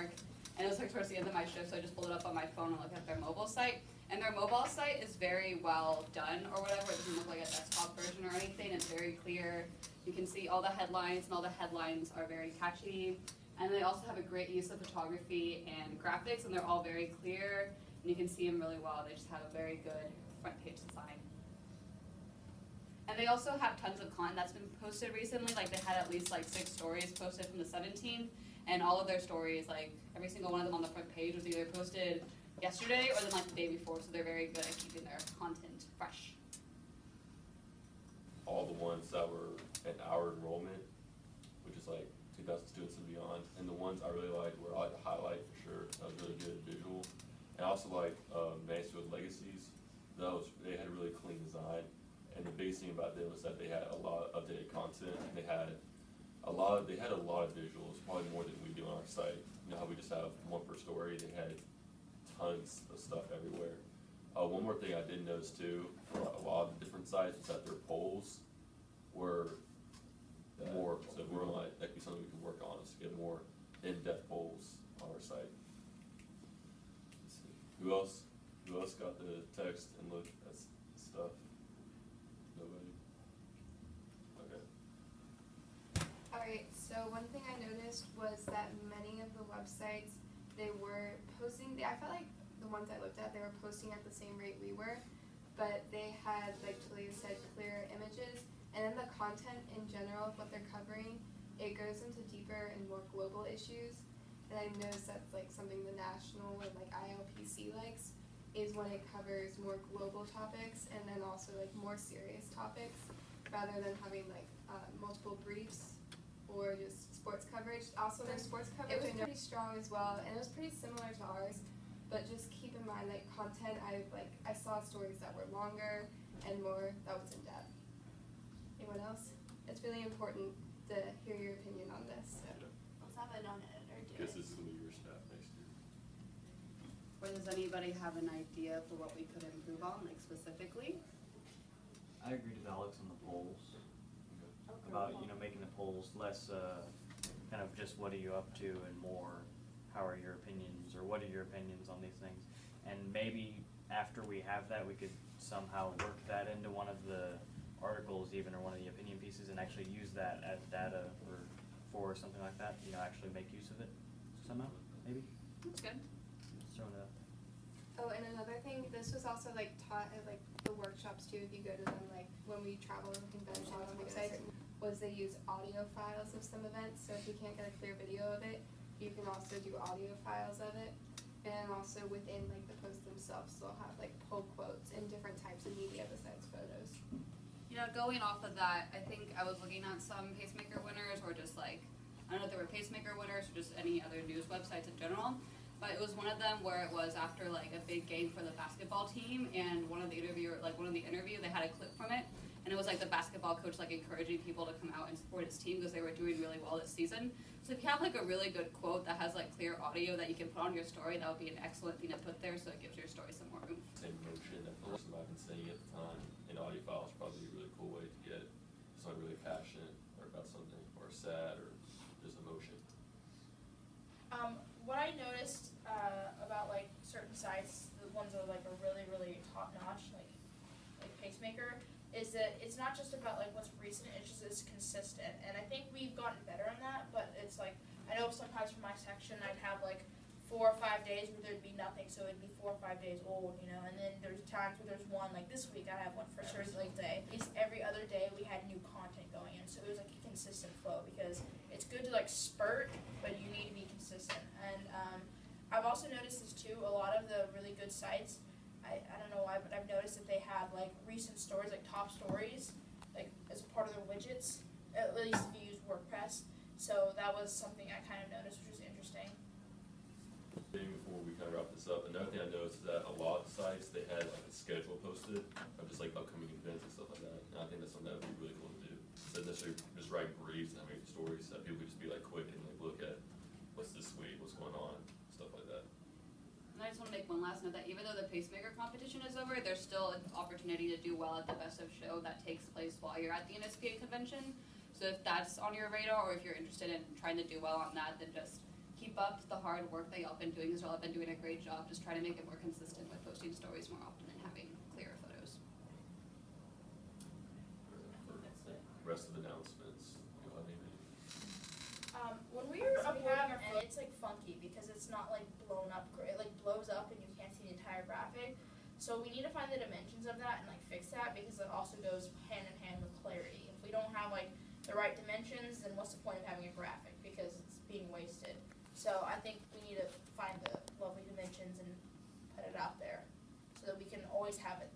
And it was like towards the end of my shift, so I just pulled it up on my phone and looked at their mobile site. And their mobile site is very well done or whatever. It doesn't look like a desktop version or anything. It's very clear. You can see all the headlines, and all the headlines are very catchy. And they also have a great use of photography and graphics, and they're all very clear, and you can see them really well. They just have a very good front page design. And they also have tons of content that's been posted recently. Like they had at least like six stories posted from the 17th, and all of their stories, like every single one of them on the front page, was either posted yesterday or then like the day before. So they're very good at keeping their content fresh. all the ones that were at our enrollment, which is like two thousand students and beyond, and the ones I really liked were like to highlight for sure, that was really good visual. And also like, uh, Mansfield Legacies, was, they had a really clean design, and the biggest thing about them was that they had a lot of updated content, they had a lot of, they had a lot of visuals, probably more than we do on our site. You know how we just have one per story, they had tons of stuff everywhere. Uh, one more thing I did notice too, for a lot of the different sites, was that their polls were more, so we're like, that'd be something we can work on, is to get more in-depth polls on our site. Let's see. Who else, who else got the text and look so one thing I noticed was that many of the websites, they were posting, they, I felt like the ones I looked at, they were posting at the same rate we were, but they had, like Talia said, clearer images, and then the content in general of what they're covering, it goes into deeper and more global issues, and I noticed that's like something the national and like ILPC likes, is when it covers more global topics and then also like more serious topics, rather than having like uh, multiple briefs or just sports coverage. Also, their sports coverage. It was pretty strong as well, and it was pretty similar to ours. But just keep in mind, like content, I like I saw stories that were longer and more that was in depth. Anyone else? It's really important to hear your opinion on this. So. Let's have a non-editor do Guess this is gonna be your staff next year. Or does anybody have an idea for what we could improve on, like specifically? I agree with Alex on the polls, Okay. About, you know, making the polls less, uh, kind of just what are you up to and more, how are your opinions, or what are your opinions on these things? And maybe after we have that, we could somehow work that into one of the articles even, or one of the opinion pieces, and actually use that as data or for something like that, you know, actually make use of it somehow, maybe? That's good. Just throwing it out. Oh, and another thing, this was also like taught at like the workshops too, if you go to them, like when we travel and conventions on websites, was they use audio files of some events, so if you can't get a clear video of it, you can also do audio files of it. And also within like the posts themselves, they'll have like pull quotes and different types of media besides photos. You know, going off of that, I think I was looking at some pacemaker winners or just like, I don't know if they were pacemaker winners or just any other news websites in general. But it was one of them where it was after like a big game for the basketball team and one of the interviewer, like one of the interview, they had a clip from it. And it was like the basketball coach like encouraging people to come out and support his team because they were doing really well this season. So if you have like a really good quote that has like clear audio that you can put on your story, that would be an excellent thing to put there so it gives your story some more oomph. Same motion, that person I've been saying at the time, in audio file is probably a really cool way to get someone really passionate or about something, or sad, or just emotion. Um, what I noticed uh, about like certain sites, the ones that are like a really really top notch, like like Pacemaker, is that it's not just about like what's recent; it's just it's consistent. And I think we've gotten better on that. But it's like I know sometimes for my section, I'd have like four or five days where there'd be nothing, so it'd be four or five days old, you know. And then there's times where there's one like this week I have one for Thursday Lake Day. At least every other day we had new content going in, so it was like a consistent flow because it's good to like spurt, but you need to be consistent. And um, I've also noticed this too. A lot of the really good sites, I, I don't know why, but I've noticed that they have like recent stories, like top stories, like as part of their widgets. At least if you use WordPress. So that was something I kind of noticed, which was interesting. Before we kind of wrap this up, another thing I noticed is that a lot of sites, they had like a schedule posted of just like upcoming events and stuff like that. And I think that's something that would be really cool to do. Instead of necessarily just write briefs and having stories, that people could just be like quick and like look at what's this week, what's going on, stuff like that. And I just want to make one last note that even though the pacemaker competition is over, there's still an opportunity to do well at the best of show that takes place while you're at the NSPA convention. So if that's on your radar, or if you're interested in trying to do well on that, then just keep up the hard work that y'all been doing as well. I've been doing a great job, just trying to make it more consistent with posting stories more often and having clearer photos. Rest of the announcements, you know, maybe. Um, when we were uploading have our a- it's like funky because it's not like blown up. gr- It like blows up and you can't see the entire graphic. So we need to find the dimensions of that and like fix that because it also goes hand in hand with clarity. If we don't have like the right dimensions, then what's the point of having a graphic because it's being wasted. So I think we need to find the lovely dimensions and put it out there so that we can always have it.